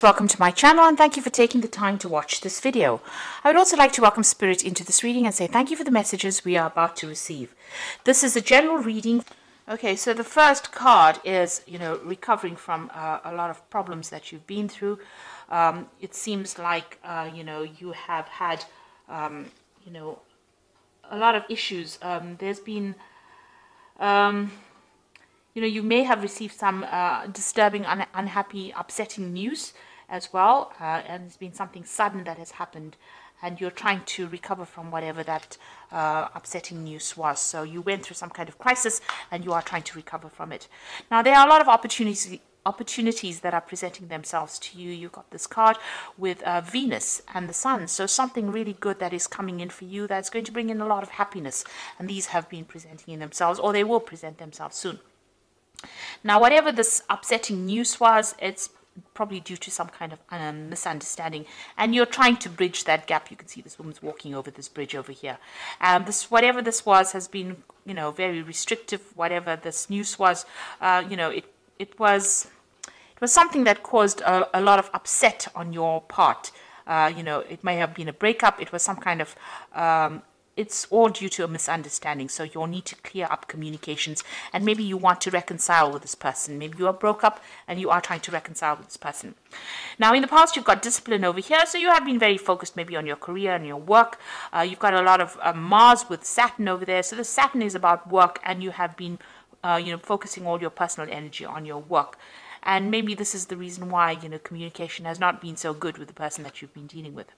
Welcome to my channel and thank you for taking the time to watch this video. I would also like to welcome Spirit into this reading and say thank you for the messages we are about to receive. This is a general reading. Okay, so the first card is, you know, recovering from uh, a lot of problems that you've been through. Um, it seems like, uh, you know, you have had, um, you know, a lot of issues. Um, there's been, um, you know, you may have received some uh, disturbing, un unhappy, upsetting news as well, uh, and it's been something sudden that has happened, and you're trying to recover from whatever that uh, upsetting news was. So you went through some kind of crisis, and you are trying to recover from it. Now there are a lot of opportunities opportunities that are presenting themselves to you. You've got this card with uh, Venus and the Sun. So something really good that is coming in for you that's going to bring in a lot of happiness. And these have been presenting in themselves or they will present themselves soon. Now, whatever this upsetting news was, it's probably due to some kind of um, misunderstanding and you're trying to bridge that gap. You can see this woman's walking over this bridge over here. Um, this whatever this was has been you know very restrictive. Whatever this news was uh, you know it it was it was something that caused a, a lot of upset on your part. Uh, you know it may have been a breakup. It was some kind of um, it's all due to a misunderstanding. So you'll need to clear up communications and maybe you want to reconcile with this person. Maybe you are broke up and you are trying to reconcile with this person. Now, in the past, you've got discipline over here. So you have been very focused maybe on your career and your work. Uh, you've got a lot of uh, Mars with Saturn over there. So the Saturn is about work and you have been, uh, you know, focusing all your personal energy on your work. And maybe this is the reason why, you know, communication has not been so good with the person that you've been dealing with.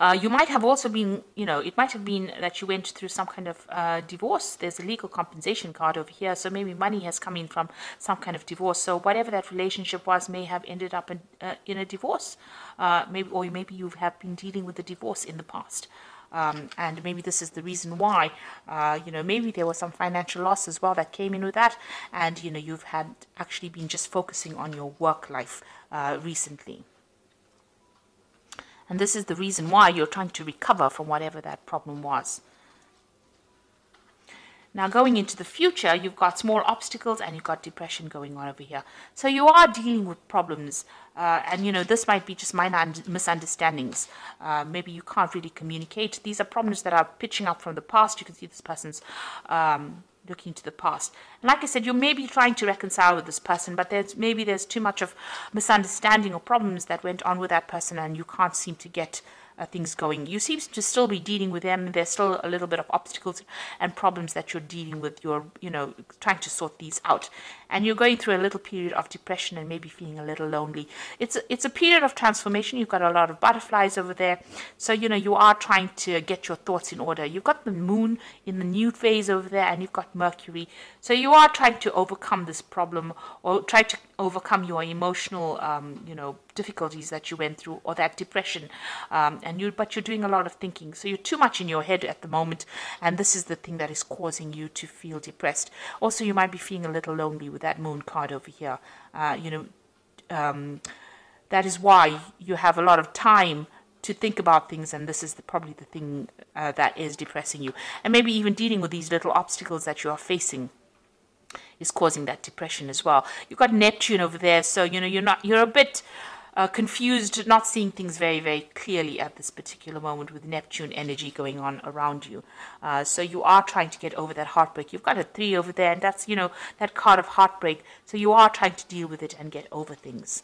Uh, you might have also been, you know, it might have been that you went through some kind of uh, divorce. There's a legal compensation card over here, so maybe money has come in from some kind of divorce. So whatever that relationship was may have ended up in, uh, in a divorce, uh, maybe, or maybe you have been dealing with a divorce in the past. Um, and maybe this is the reason why, uh, you know, maybe there was some financial loss as well that came in with that, and you know, you've had actually been just focusing on your work life uh, recently. And this is the reason why you're trying to recover from whatever that problem was. Now going into the future, you've got small obstacles and you've got depression going on over here. So you are dealing with problems. Uh, and, you know, this might be just minor misunderstandings. Uh, maybe you can't really communicate. These are problems that are pitching up from the past. You can see this person's um, looking to the past. And like I said, you may be trying to reconcile with this person, but there's maybe there's too much of misunderstanding or problems that went on with that person, and you can't seem to get uh, things going. You seem to still be dealing with them. There's still a little bit of obstacles and problems that you're dealing with. You're, you know, trying to sort these out. And you're going through a little period of depression and maybe feeling a little lonely. It's a, it's a period of transformation. You've got a lot of butterflies over there. So, you know, you are trying to get your thoughts in order. You've got the moon in the new phase over there and you've got Mercury. So you are trying to overcome this problem or try to overcome your emotional, um, you know, difficulties that you went through or that depression. Um, and you, but you're doing a lot of thinking. So you're too much in your head at the moment. And this is the thing that is causing you to feel depressed. Also, you might be feeling a little lonely with that moon card over here. Uh, you know, um, that is why you have a lot of time to think about things and this is the, probably the thing uh, that is depressing you and maybe even dealing with these little obstacles that you are facing is causing that depression as well. You've got Neptune over there, so you know you're not you're a bit uh, confused, not seeing things very very clearly at this particular moment with Neptune energy going on around you. Uh, so you are trying to get over that heartbreak. You've got a three over there, and that's you know that card of heartbreak. So you are trying to deal with it and get over things.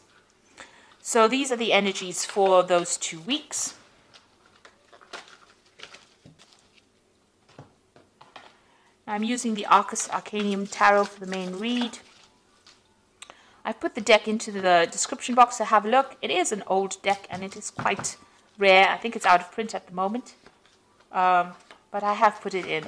So these are the energies for those two weeks. I'm using the Arcus Arcanum Tarot for the main read. I put the deck into the description box to have a look. It is an old deck and it is quite rare. I think it's out of print at the moment. Um, but I have put it in.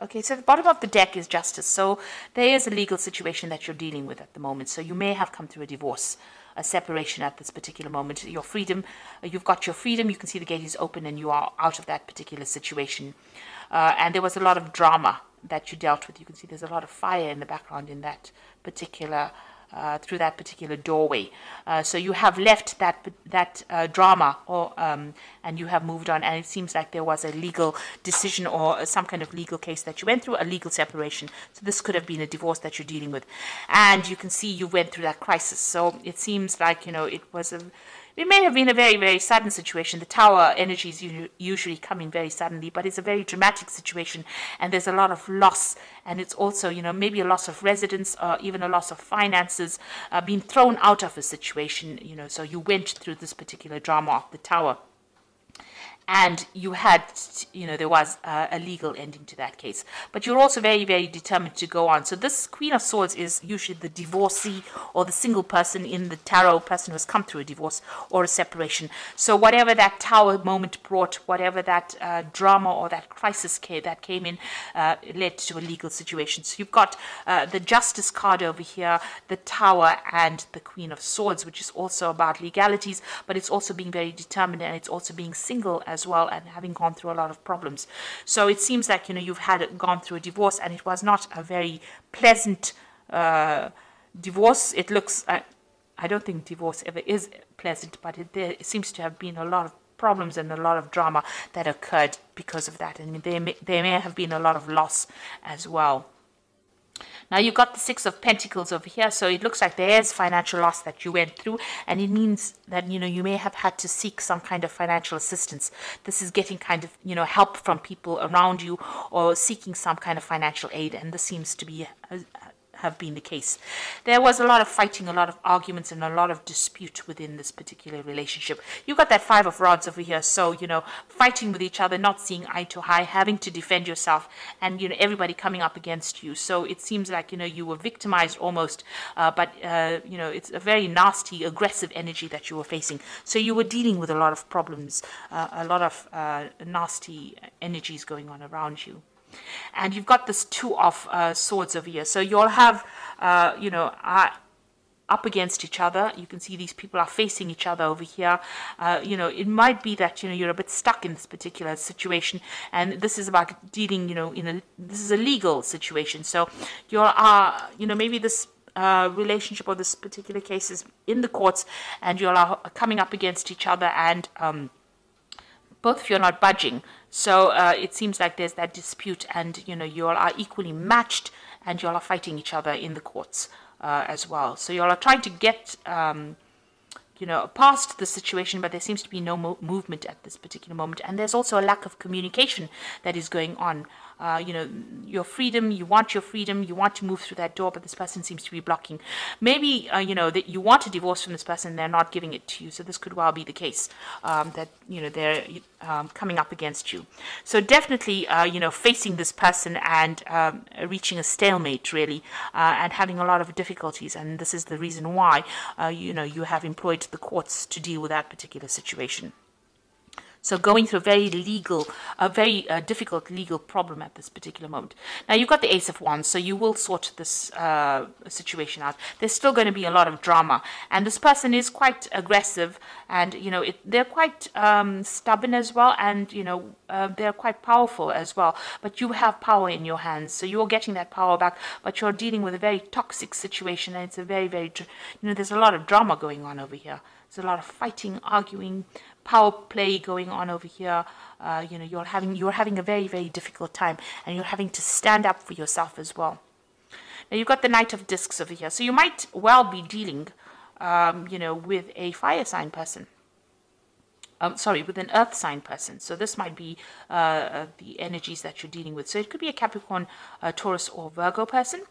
Okay, so the bottom of the deck is justice. So there is a legal situation that you're dealing with at the moment. So you may have come through a divorce a separation at this particular moment. Your freedom, uh, you've got your freedom, you can see the gate is open and you are out of that particular situation. Uh, and there was a lot of drama that you dealt with. You can see there's a lot of fire in the background in that particular uh, through that particular doorway. Uh, so you have left that that uh, drama, or um, and you have moved on. And it seems like there was a legal decision or some kind of legal case that you went through, a legal separation. So this could have been a divorce that you're dealing with, and you can see you went through that crisis. So it seems like you know it was a it may have been a very, very sudden situation. The tower energies usually come in very suddenly, but it's a very dramatic situation, and there's a lot of loss. And it's also, you know, maybe a loss of residence or even a loss of finances, uh, being thrown out of a situation, you know. So you went through this particular drama of the tower and you had, you know, there was a, a, legal ending to that case. But you're also very, very determined to go on. So this Queen of Swords is usually the divorcee or the single person in the tarot, person who has come through a divorce or a separation. So whatever that tower moment brought, whatever that uh, drama or that crisis came, that came in, uh, led to a legal situation. So you've got uh, the Justice card over here, the Tower, and the Queen of Swords, which is also about legalities, but it's also being very determined and it's also being single as as well and having gone through a lot of problems. So it seems like you know you've had gone through a divorce and it was not a very pleasant uh, divorce. It looks I, I don't think divorce ever is pleasant, but it, there seems to have been a lot of problems and a lot of drama that occurred because of that. I mean, there may, there may have been a lot of loss as well. Now you've got the Six of Pentacles over here, so it looks like there is financial loss that you went through, and it means that, you know, you may have had to seek some kind of financial assistance. This is getting kind of, you know, help from people around you or seeking some kind of financial aid, and this seems to be a, have been the case. There was a lot of fighting, a lot of arguments, and a lot of dispute within this particular relationship. You got that five of rods over here, so you know, fighting with each other, not seeing eye to eye, having to defend yourself, and you know, everybody coming up against you. So it seems like you know you were victimized almost, uh, but uh, you know, it's a very nasty, aggressive energy that you were facing. So you were dealing with a lot of problems, uh, a lot of uh, nasty energies going on around you and you've got this two of uh, swords over here. So you'll have, uh, you know, uh, up against each other. You can see these people are facing each other over here. Uh, you know, it might be that you know you're a bit stuck in this particular situation, and this is about dealing. You know, in a this is a legal situation. So you are, you know, maybe this uh, relationship or this particular case is in the courts, and you are coming up against each other, and um, both of you are not budging. So uh, it seems like there's that dispute, and you know you all are equally matched, and you all are fighting each other in the courts uh, as well. So you all are trying to get. Um, you know, past the situation, but there seems to be no mo movement at this particular moment. And there's also a lack of communication that is going on uh, you know, your freedom, you want your freedom, you want to move through that door, but this person seems to be blocking. Maybe, uh, you know, that you want a divorce from this person, they're not giving it to you. So this could well be the case um, that, you know, they're um, coming up against you. So definitely, uh, you know, facing this person and um, reaching a stalemate, really, uh, and having a lot of difficulties. And this is the reason why, uh, you know, you have employed the courts to deal with that particular situation. So going through a very legal, a very uh, difficult legal problem at this particular moment. Now you've got the Ace of Wands, so you will sort this uh, situation out. There's still going to be a lot of drama, and this person is quite aggressive, and you know it, they're quite um, stubborn as well, and you know uh, they're quite powerful as well. But you have power in your hands, so you're getting that power back. But you're dealing with a very toxic situation, and it's a very, very, you know, there's a lot of drama going on over here. There's a lot of fighting, arguing, power play going on over here. Uh, you know, you're having you're having a very very difficult time, and you're having to stand up for yourself as well. Now you've got the Knight of Discs over here, so you might well be dealing, um, you know, with a fire sign person um, sorry, with an earth sign person. So this might be uh, uh, the energies that you're dealing with. So it could be a Capricorn, uh, Taurus, or Virgo person.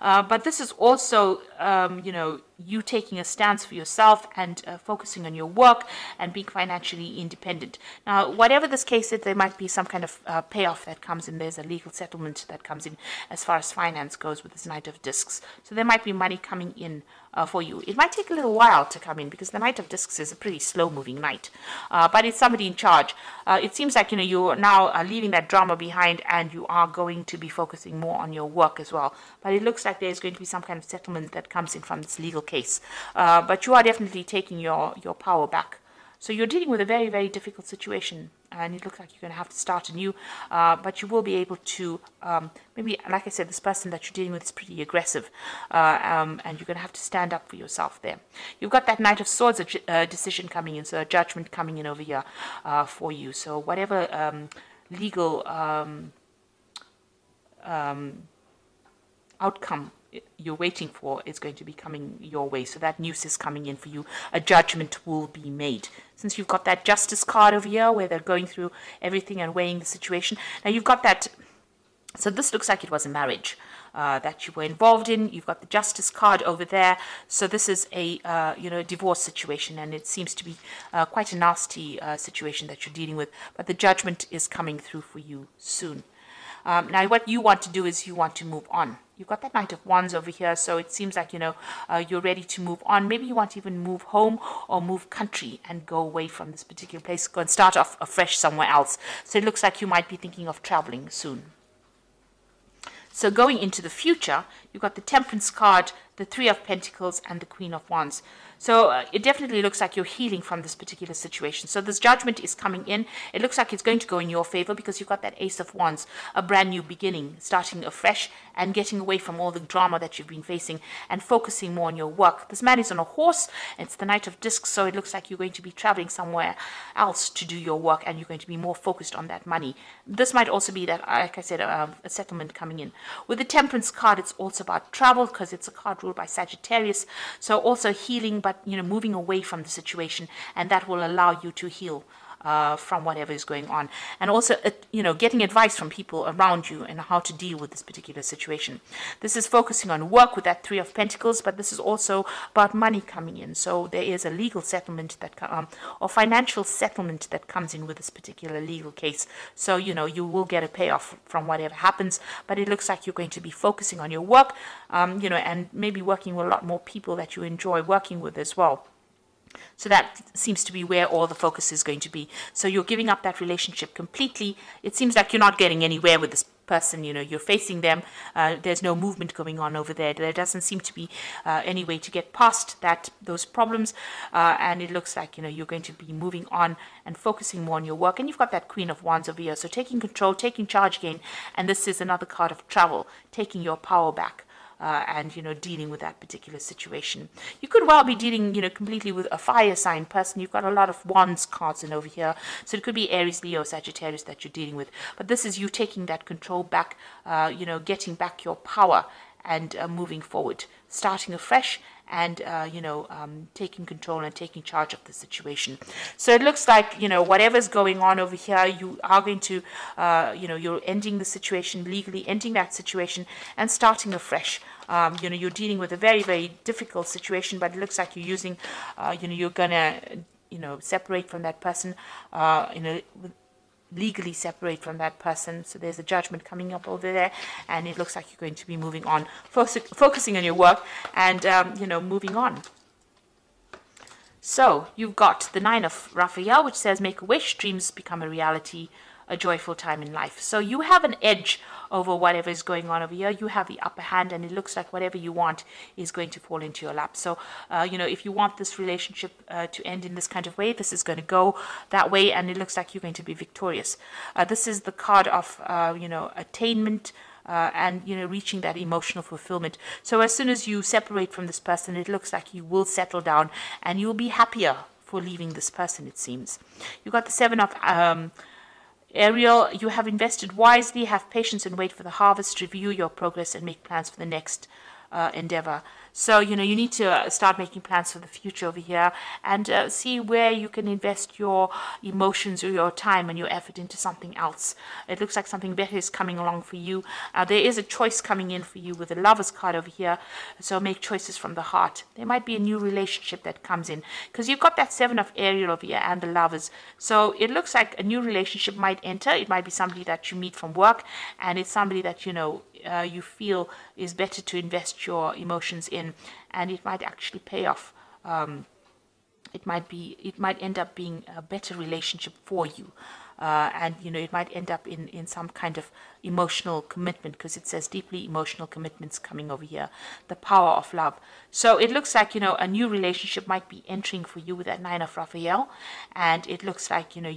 Uh, but this is also, um, you know, you taking a stance for yourself and uh, focusing on your work and being financially independent. Now, whatever this case is, there might be some kind of uh, payoff that comes in. There's a legal settlement that comes in as far as finance goes with this Knight of Discs. So there might be money coming in for you. It might take a little while to come in because the Knight of Discs is a pretty slow-moving knight, but it's somebody in charge. Uh, it seems like you know you're now uh, leaving that drama behind, and you are going to be focusing more on your work as well. But it looks like there's going to be some kind of settlement that comes in from this legal case. Uh, but you are definitely taking your your power back So you're dealing with a very, very difficult situation, and it looks like you're going to have to start anew. Uh, but you will be able to, um, maybe, like I said, this person that you're dealing with is pretty aggressive, uh, um, and you're going to have to stand up for yourself there. You've got that Knight of Swords uh, decision coming in, so a judgment coming in over here uh, for you. So whatever um, legal um, um, outcome you're waiting for is going to be coming your way. So that news is coming in for you. A judgment will be made. Since you've got that justice card over here where they're going through everything and weighing the situation. Now you've got that. So this looks like it was a marriage. Uh, that you were involved in. You've got the justice card over there. So this is a uh, you know divorce situation, and it seems to be uh, quite a nasty uh, situation that you're dealing with. But the judgment is coming through for you soon. Um, now, what you want to do is you want to move on. You've got that Knight of Wands over here, so it seems like, you know, uh, you're ready to move on. Maybe you want to even move home or move country and go away from this particular place, go and start off afresh somewhere else. So it looks like you might be thinking of traveling soon. So going into the future, you've got the Temperance card, the Three of Pentacles, and the Queen of Wands. So uh, it definitely looks like you're healing from this particular situation. So this judgment is coming in. It looks like it's going to go in your favor because you've got that Ace of Wands, a brand new beginning, starting afresh and getting away from all the drama that you've been facing and focusing more on your work. This man is on a horse. It's the Knight of Discs, so it looks like you're going to be traveling somewhere else to do your work and you're going to be more focused on that money. This might also be that, like I said, uh, a settlement coming in. With the Temperance card, it's also about travel because it's a card ruled by Sagittarius. So also healing but you know moving away from the situation and that will allow you to heal uh, from whatever is going on. And also uh, you know getting advice from people around you and how to deal with this particular situation. This is focusing on work with that three of pentacles but this is also about money coming in. So there is a legal settlement that um, or financial settlement that comes in with this particular legal case. So you know you will get a payoff from whatever happens but it looks like you're going to be focusing on your work um, you know and maybe working with a lot more people that you enjoy working with as well so that seems to be where all the focus is going to be. So you're giving up that relationship completely. It seems like you're not getting anywhere with this person. You know, you're facing them. Uh, there's no movement going on over there. There doesn't seem to be uh, any way to get past that those problems. Uh, and it looks like you know you're going to be moving on and focusing more on your work. And you've got that Queen of Wands over here. So taking control, taking charge again. And this is another card of travel, taking your power back uh, and you know dealing with that particular situation. You could well be dealing you know completely with a fire sign person. You've got a lot of wands cards in over here, so it could be Aries, Leo, Sagittarius that you're dealing with. But this is you taking that control back, uh, you know, getting back your power and uh, moving forward, starting afresh and uh, you know um, taking control and taking charge of the situation. So it looks like you know whatever's going on over here, you are going to uh, you know you're ending the situation legally, ending that situation and starting afresh. Um, you know you're dealing with a very very difficult situation, but it looks like you're using uh, you know you're gonna you know separate from that person uh, you know legally separate from that person. So there's a judgment coming up over there, and it looks like you're going to be moving on, focusing on your work, and um, you know moving on. So you've got the nine of Raphael, which says, "Make a wish, dreams become a reality." A joyful time in life. So you have an edge over whatever is going on over here. You have the upper hand, and it looks like whatever you want is going to fall into your lap. So, uh, you know, if you want this relationship uh, to end in this kind of way, this is going to go that way, and it looks like you're going to be victorious. Uh, this is the card of, uh, you know, attainment. Uh, and you know reaching that emotional fulfillment so as soon as you separate from this person it looks like you will settle down and you'll be happier for leaving this person it seems you got the seven of um, Ariel, you have invested wisely, have patience and wait for the harvest, review your progress and make plans for the next uh, endeavor. So, you know, you need to uh, start making plans for the future over here and uh, see where you can invest your emotions or your time and your effort into something else. It looks like something better is coming along for you. Uh, there is a choice coming in for you with the lover's card over here. So make choices from the heart. There might be a new relationship that comes in because you've got that seven of Ariel over here and the lovers. So it looks like a new relationship might enter. It might be somebody that you meet from work and it's somebody that, you know, uh, you feel is better to invest your emotions in, and it might actually pay off. Um, it might be, it might end up being a better relationship for you. uh, and you know it might end up in in some kind of emotional commitment because it says deeply emotional commitments coming over here the power of love so it looks like you know a new relationship might be entering for you with that nine of raphael and it looks like you know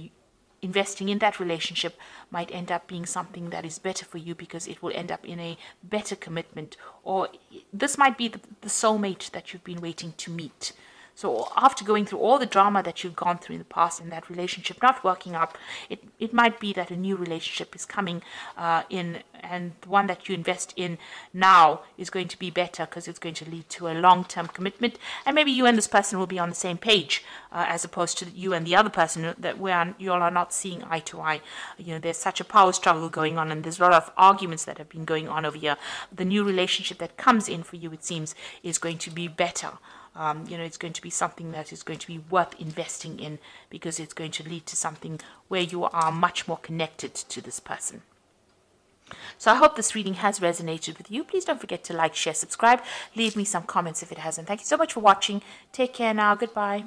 investing in that relationship might end up being something that is better for you because it will end up in a better commitment or this might be the, the soulmate that you've been waiting to meet so after going through all the drama that you've gone through in the past and that relationship not working out, it, it might be that a new relationship is coming uh, in and the one that you invest in now is going to be better because it's going to lead to a long-term commitment and maybe you and this person will be on the same page uh, as opposed to you and the other person that where you all are not seeing eye to eye. You know, there's such a power struggle going on and there's a lot of arguments that have been going on over here. The new relationship that comes in for you, it seems, is going to be better um, you know, it's going to be something that is going to be worth investing in because it's going to lead to something where you are much more connected to this person. So I hope this reading has resonated with you. Please don't forget to like, share, subscribe. Leave me some comments if it hasn't. Thank you so much for watching. Take care now. Goodbye.